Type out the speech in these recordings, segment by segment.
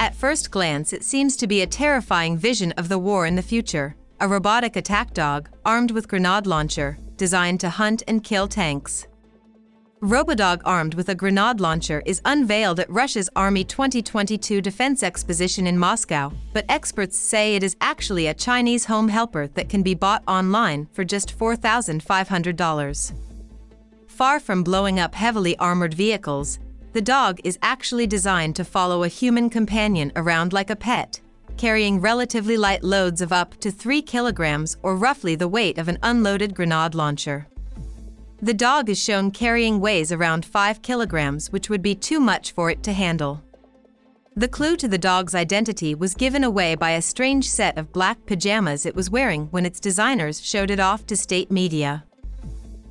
At first glance, it seems to be a terrifying vision of the war in the future. A robotic attack dog, armed with grenade launcher, designed to hunt and kill tanks. Robodog armed with a grenade launcher is unveiled at Russia's Army 2022 Defense Exposition in Moscow, but experts say it is actually a Chinese home helper that can be bought online for just $4,500. Far from blowing up heavily armored vehicles, the dog is actually designed to follow a human companion around like a pet, carrying relatively light loads of up to 3 kilograms or roughly the weight of an unloaded grenade launcher. The dog is shown carrying weighs around 5 kilograms, which would be too much for it to handle. The clue to the dog's identity was given away by a strange set of black pajamas it was wearing when its designers showed it off to state media.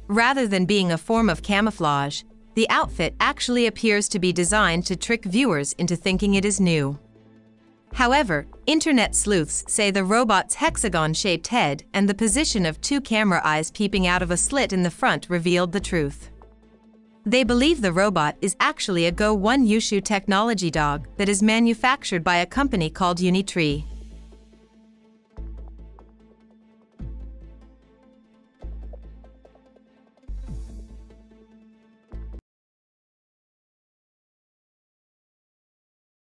Rather than being a form of camouflage, the outfit actually appears to be designed to trick viewers into thinking it is new. However, internet sleuths say the robot's hexagon-shaped head and the position of two camera eyes peeping out of a slit in the front revealed the truth. They believe the robot is actually a Go 1 Yushu technology dog that is manufactured by a company called Unitree.